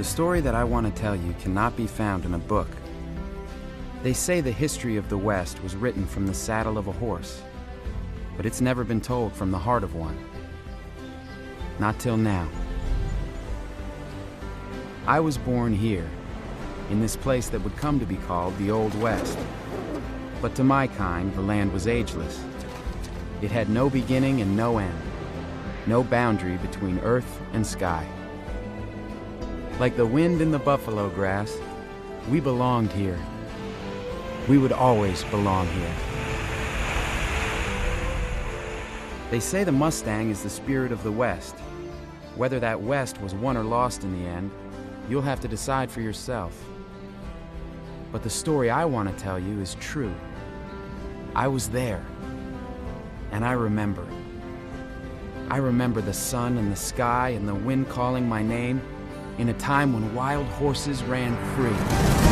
The story that I want to tell you cannot be found in a book. They say the history of the West was written from the saddle of a horse, but it's never been told from the heart of one. Not till now. I was born here, in this place that would come to be called the Old West. But to my kind, the land was ageless. It had no beginning and no end, no boundary between earth and sky. Like the wind in the buffalo grass, we belonged here. We would always belong here. They say the Mustang is the spirit of the West. Whether that West was won or lost in the end, you'll have to decide for yourself. But the story I want to tell you is true. I was there. And I remember. I remember the sun and the sky and the wind calling my name in a time when wild horses ran free.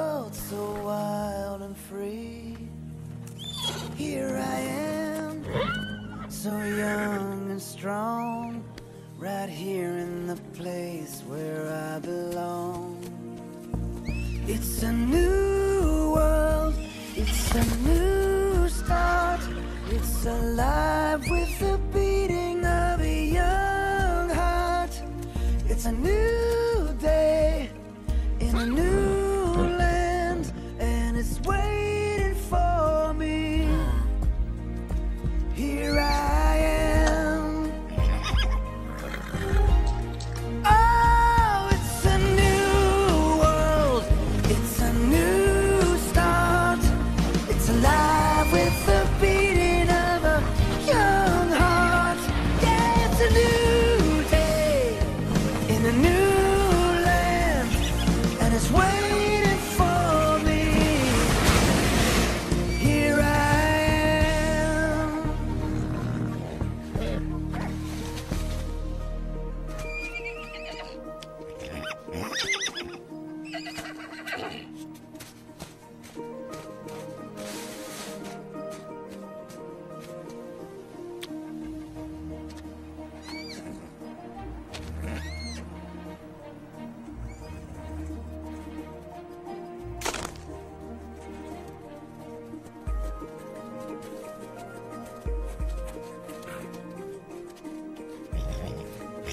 World so wild and free. Here I am, so young and strong. Right here in the place where I belong. It's a new world. It's a new start. It's alive with the beating of a young heart. It's a new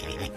Bye.